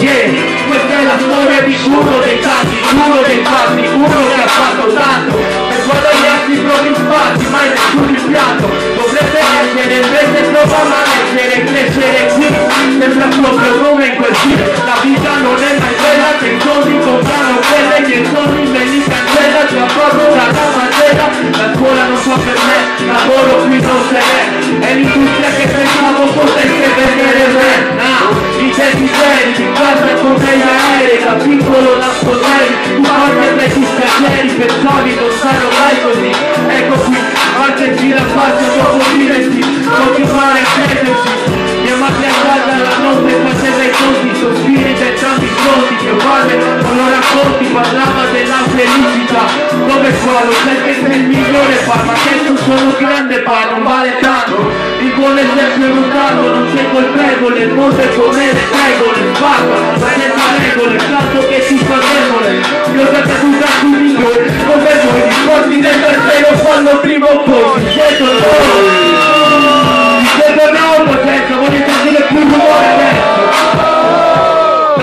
Sì, questa è la storia di uno dei tanti, uno dei tanti, uno che ha fatto tanto per guadagnarsi i propri spazi, mai nessun rimpianto. Dovrebbe essere, invece prova a essere, crescere qui, sembra proprio come in quel film. La vita non è mai quella che i soldi comprano quelle che i soldi me li cancella, già una la materia, la scuola non so per me, lavoro qui non se n'è, è l'industria che pensavo potesse posso viversi, continuare a credersi Mia madre guarda la notte faceva i conti, sospiri per tanti conti che padre non lo racconti, parlava della felicità dove qua perché sei il migliore par, ma che tu sono grande par, non vale tanto Il buon esempio è lontano, non sei colpevole, il mondo è come le regole Sbarca, ma senza regole, tanto che ti fa debole Io sempre tu da tu migliore,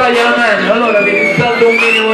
Allora, vieni, dal dominio